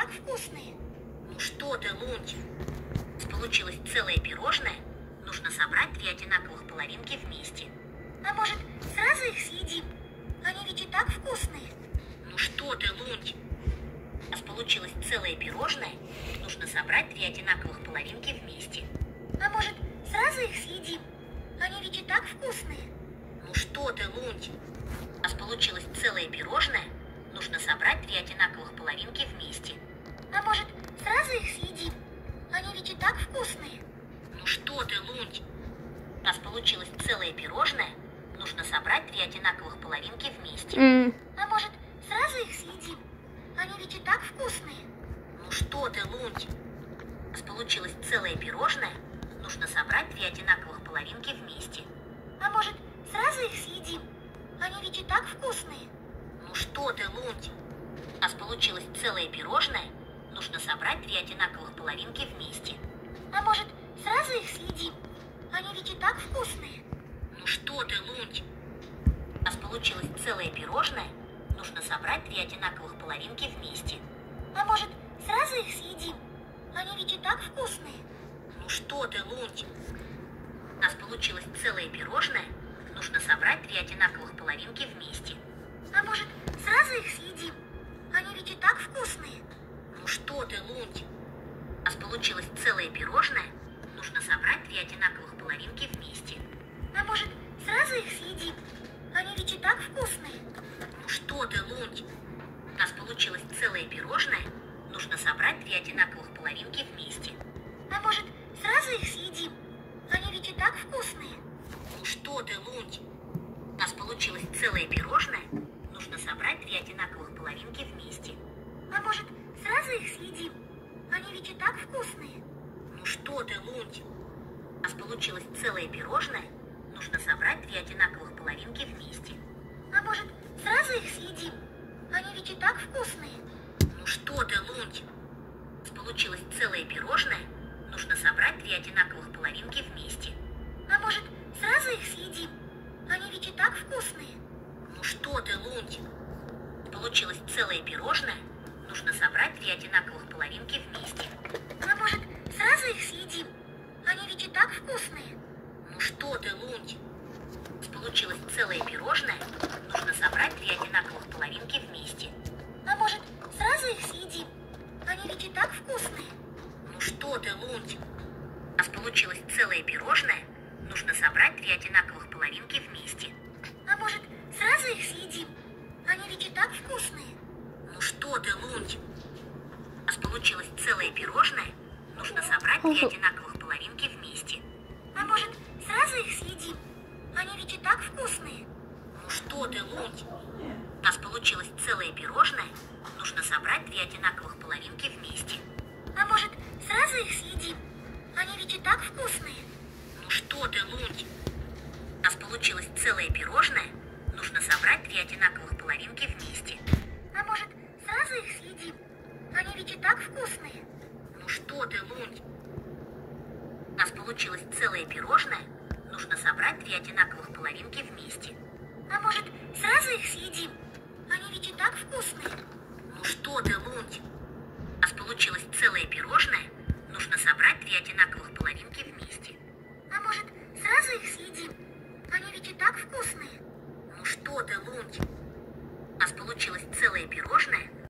так вкусные. Ну что ты, Лунтик? Получилось целое пирожное. Нужно собрать две одинаковых половинки вместе. А может, сразу их съедим? Они ведь и так вкусные. Ну что ты, Лунтик? Нас получилось целое пирожное. Нужно собрать две одинаковых половинки вместе. А может, сразу их съедим? Они ведь и так вкусные. Ну что ты, Лунтик? Нас получилось целое пирожное. Нужно собрать две одинаковых половинки вместе. А может, сразу их съедим? Они ведь и так вкусные. Ну Лунтик? У нас получилось целое пирожное. Нужно собрать две одинаковых половинки вместе. М. А может, сразу их съедим? Они ведь и так вкусные. Ну что ты, Лунтик? У нас получилось целое пирожное. Нужно собрать две одинаковых половинки вместе. А может, сразу их съедим? Они ведь и так вкусные. Ну что ты, Лунтик? У нас получилось целое пирожное. Нужно собрать две одинаковых половинки вместе. А может, сразу их съедим? Они ведь и так вкусные. Ну что ты, Лунтик? У нас получилось целое пирожное. Нужно собрать две одинаковых половинки вместе. А может, сразу их съедим? Они ведь и так вкусные. Ну что ты, Лунтик? У нас получилось целое пирожное. Нужно собрать две одинаковых половинки вместе. А может, сразу их съедим? Они ведь и так вкусные. Ну что ты, Лунтик? У нас получилось целое пирожное. Нужно собрать две одинаковых половинки вместе. А может, сразу их съедим? Они ведь и так вкусные. Ну что ты, Лунтик? У нас получилось целое пирожное. Нужно собрать две одинаковых половинки вместе. А может, сразу их съедим? Они ведь и так вкусные. Ну что ты, Лунтик? У нас получилось целое пирожное. Нужно собрать две одинаковых половинки вместе. А может, сразу их съедим? Они ведь и так вкусные. Ну что ты, Лунтик? У нас получилось целое пирожное. Нужно собрать две одинаковых половинки вместе. А может, сразу их съедим? Они ведь и так вкусные. Ну что ты, Лунтик? Получилось целое пирожное. Нужно собрать две одинаковых половинки вместе. А может, сразу их съедим? Они ведь и так вкусные. Ну что ты, Лунтик? Получилось целое пирожное. Нужно собрать две одинаковых половинки вместе. А может, сразу их съедим? Они ведь и так вкусные. Что ты, Лунтик? Получилось целое пирожное. Нужно собрать две одинаковых половинки вместе. А может, сразу их съедим? Они ведь и так вкусные. Ну что ты, Лунтик? У нас получилось целое пирожное. Нужно собрать две одинаковых половинки вместе. А может, сразу их съедим? Они ведь и так вкусные. Ну что ты, Лунтик? У нас получилось целое пирожное. Нужно собрать две одинаковых половинки вместе. А может, сразу их съедим? Они ведь и так вкусные. Ну что ты, Лунтик? У нас получилось целое пирожное. Нужно собрать две одинаковых половинки вместе. А может, сразу их съедим? Они ведь и так вкусные. Ну что ты, Лунтик? У нас получилось целое пирожное. Нужно собрать две одинаковых половинки вместе. А может, сразу их съедим? Они ведь и так вкусные. Ну что ты, Лунтик? У нас получилось целое пирожное. Нужно собрать две одинаковых половинки вместе. А может, сразу их съедим? Они ведь и так вкусные. Ну что ты, Лунтик? У нас получилось целое пирожное. Нужно собрать две одинаковых половинки вместе. А может, сразу их съедим? Они ведь и так вкусные. Ну что ты, Лунтик? У нас получилось целое пирожное.